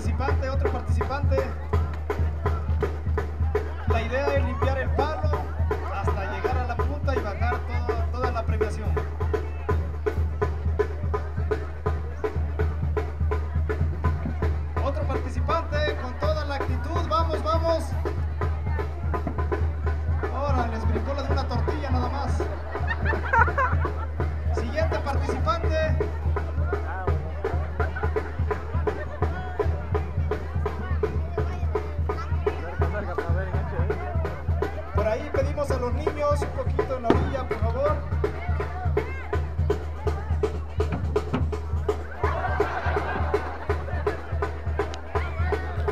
participante, otro participante. A los niños un poquito en la orilla, por favor.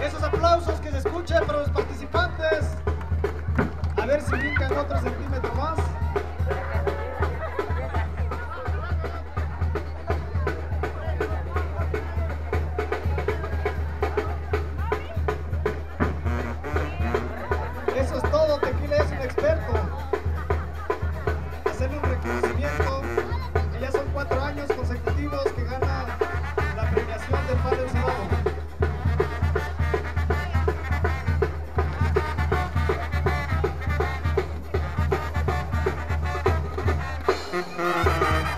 Esos aplausos que se escuchan para los participantes. Música